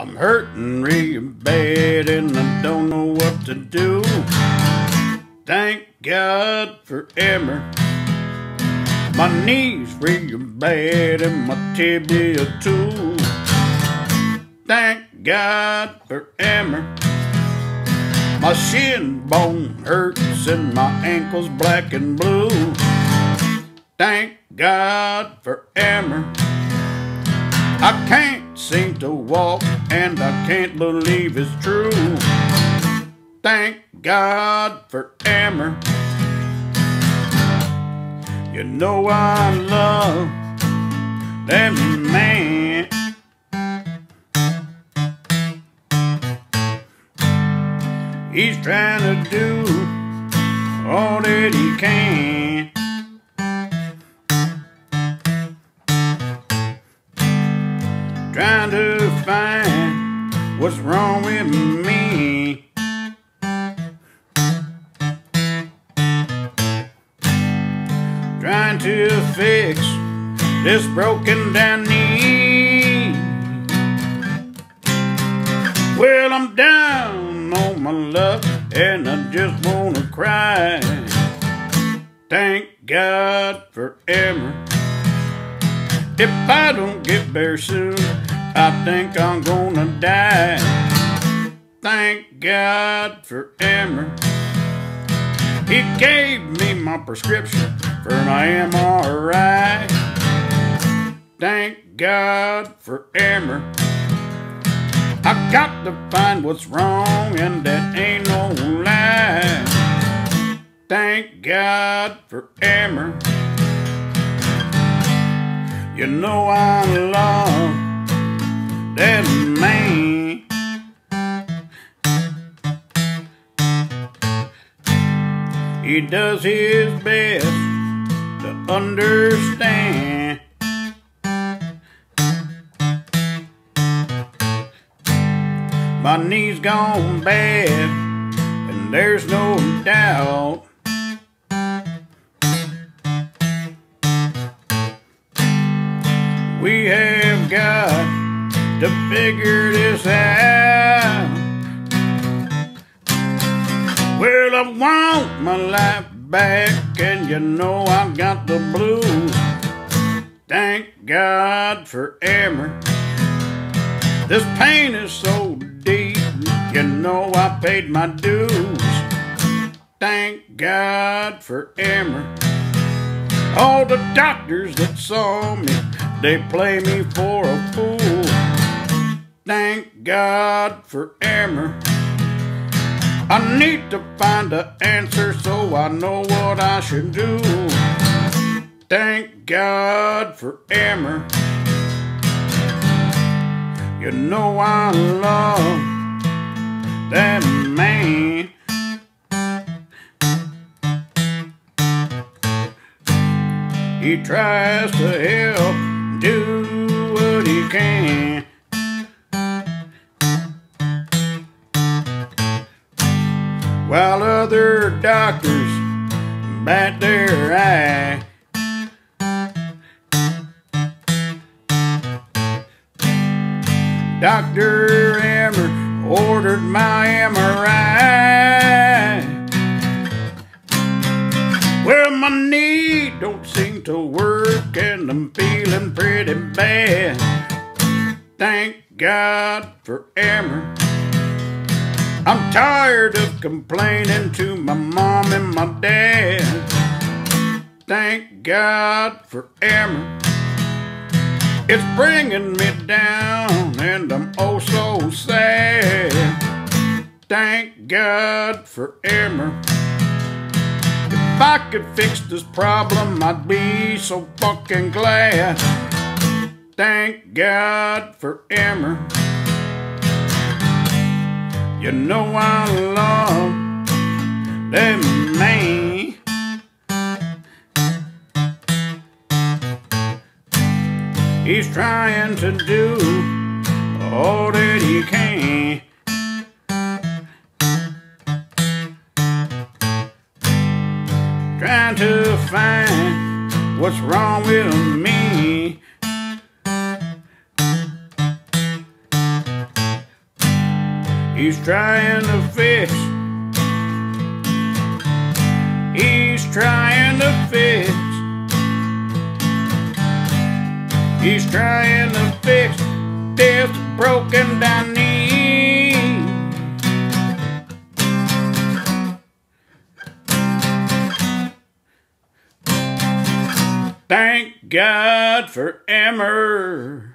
I'm hurting real bad and I don't know what to do. Thank God for Emmer. My knees real bad and my tibia too. Thank God for Emmer. My shin bone hurts and my ankle's black and blue. Thank God for Emmer. I can't seem to walk and I can't believe it's true. Thank God for Emmer. You know I love that man. He's trying to do all that he can. What's wrong with me. Trying to fix this broken down knee. Well, I'm down on my luck and I just wanna cry. Thank God for Emmer. If I don't get better soon, I think I'm gonna die. Thank God for Emmer. He gave me my prescription for my MRI. Thank God for Emmer. I got to find what's wrong, and that ain't no lie. Thank God for Emmer. You know I'm love that man. He does his best to understand. My knees gone bad, and there's no doubt. We have got to figure this out. Well, I want my life back, and you know I got the blues. Thank God for Emmer. This pain is so deep, you know I paid my dues. Thank God for Emmer. All the doctors that saw me, they play me for a fool. God for Emmer. I need to find an answer so I know what I should do. Thank God for Emmer. You know I love that man. He tries to help, do what he can. While other doctors bat their eye. Dr. Emmer ordered my MRI. Well, my knee don't seem to work and I'm feeling pretty bad. Thank God for Emmer. I'm tired of complaining to my mom and my dad. Thank God for Emmer. It's bringing me down and I'm oh so sad. Thank God for Emmer. If I could fix this problem, I'd be so fucking glad. Thank God for Emmer. You know I love that man. He's trying to do all that he can. Trying to find what's wrong with me. He's trying to fix. He's trying to fix. He's trying to fix this broken down knee. Thank God for Emmer.